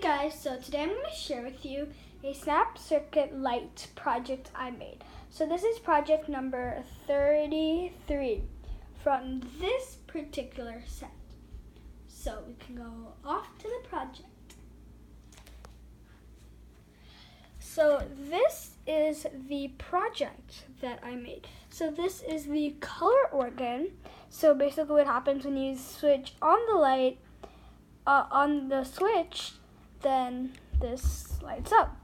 guys, so today I'm going to share with you a snap circuit light project I made. So this is project number 33 from this particular set. So we can go off to the project. So this is the project that I made. So this is the color organ. So basically what happens when you switch on the light, uh, on the switch, then this lights up.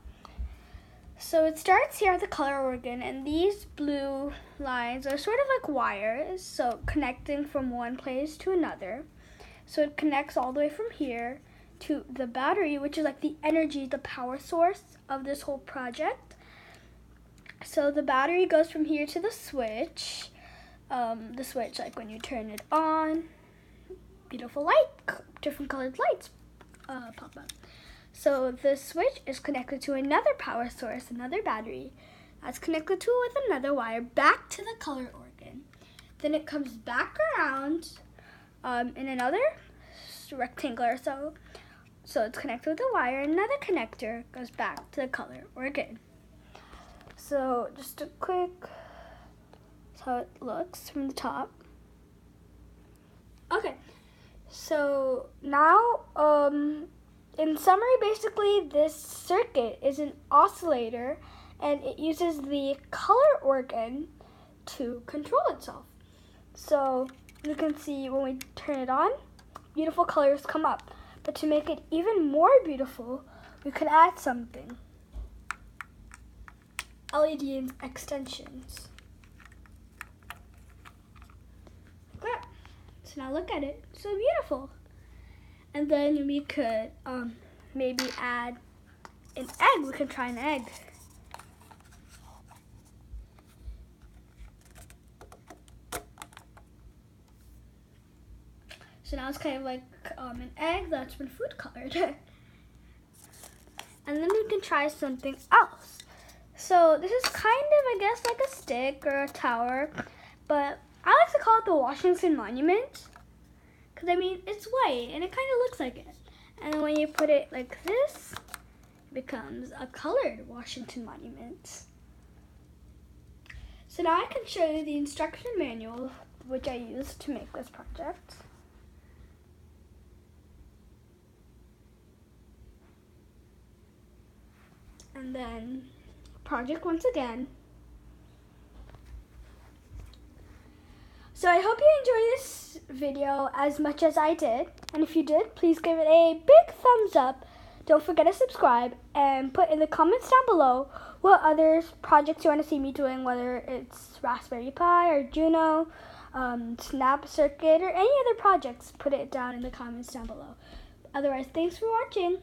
So it starts here at the color organ, and these blue lines are sort of like wires, so connecting from one place to another. So it connects all the way from here to the battery, which is like the energy, the power source of this whole project. So the battery goes from here to the switch. Um, the switch, like when you turn it on, beautiful light, different colored lights uh, pop up. So the switch is connected to another power source, another battery, that's connected to it with another wire back to the color organ. Then it comes back around um, in another rectangular so so it's connected with a wire another connector goes back to the color organ. So just a quick how it looks from the top. Okay so now um in summary, basically, this circuit is an oscillator and it uses the color organ to control itself. So you can see when we turn it on, beautiful colors come up. But to make it even more beautiful, we could add something. LED extensions. So now look at it. So beautiful. And then we could um, maybe add an egg. We could try an egg. So now it's kind of like um, an egg that's been food colored. and then we can try something else. So this is kind of, I guess, like a stick or a tower, but I like to call it the Washington Monument. Because, I mean, it's white and it kind of looks like it. And when you put it like this, it becomes a colored Washington Monument. So now I can show you the instruction manual which I used to make this project. And then project once again. So I hope you enjoyed this video as much as I did. And if you did, please give it a big thumbs up. Don't forget to subscribe and put in the comments down below what other projects you want to see me doing, whether it's Raspberry Pi or Juno, um, Snap Circuit, or any other projects. Put it down in the comments down below. Otherwise, thanks for watching.